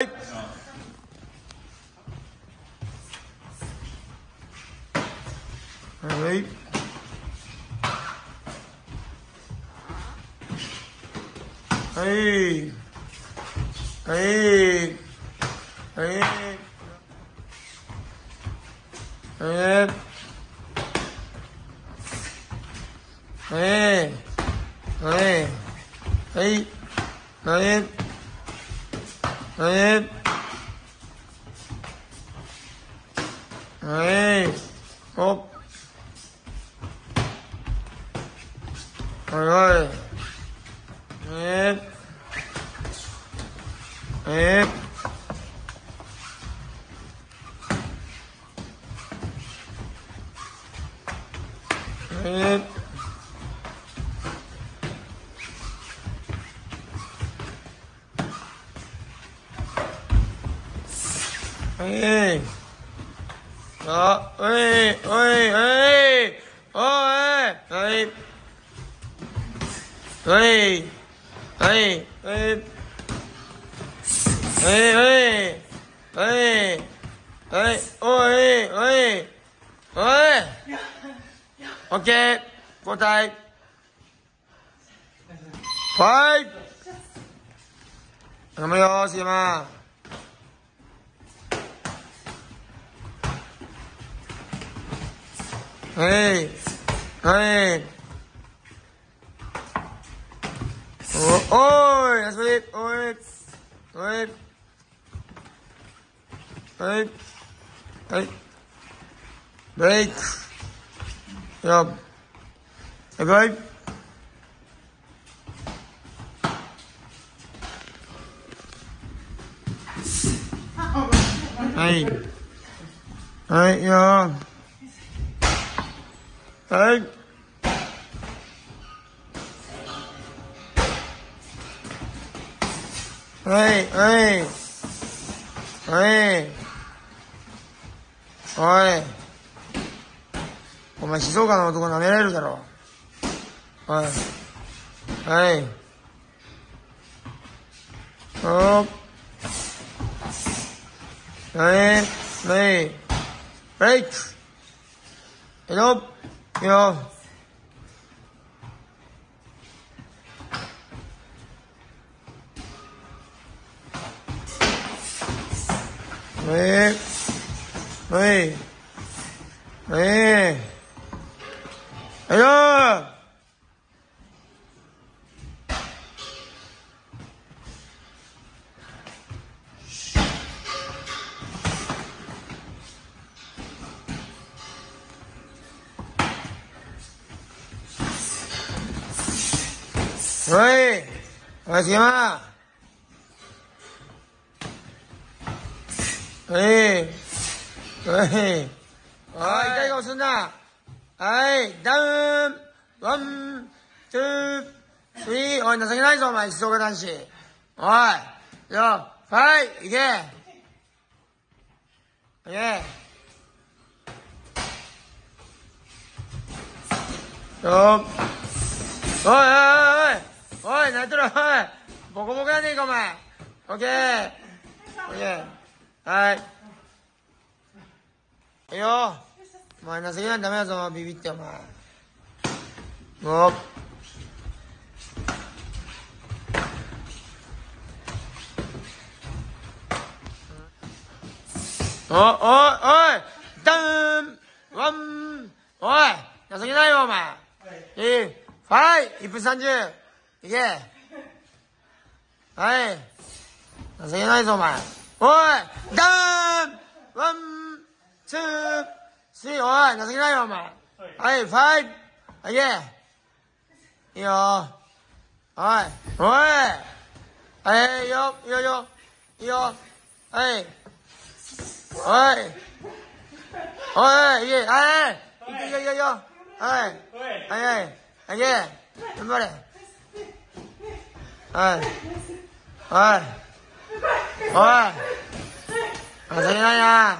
Ready? Hey. Hey. Hey. Hey. Hey. Hey. Hey. Hey đấy đấy hộp rồi ơi. Đấy đấy 啊，喂喂喂，哦哎哎，喂，哎哎，哎喂，哎哎，喂喂喂，OK，过来，快，有没有，行吗？Hey, hey. Oi, that's it. Oh, oi, oi, oh, oi, oi. Break. Job. Hey, boy. Hey. Hey, yeah. はい。はい、はい。はい。おい。お前、静岡の男舐められるだろ。おい。はい。おはい。はい。はい。はい。Nghe không? Đấy. Đấy. Đấy. Đấy. はい。おい、しま。はい。はい。はい、痛い。顔すんな。はい、ダウン。ワン、ツー、スリー。おい、情けない。ぞ、お前、静岡男子。おい。よ、ファイ、い。け。い。け。よおい。おい。おい。おい、泣いとる、おい。ボコボコやねえか、お前。オッケー。オッケー。はい。いいよ。お前、情けないダメだぞ、ビビって、お前。おお、おい、おい、ダウン、ワン、おい、情けないよ、お前。はい、えー、はい、1分30。耶！哎，谁来做嘛？我等我吃西瓜，那谁来做嘛？哎，拍，哎耶！哟，哎喂，哎哟哟哟哟，哎，喂，喂耶哎，哟哟哟，哎，哎哎哎耶，怎么了？ơi ơi ơi ở dưới đây à.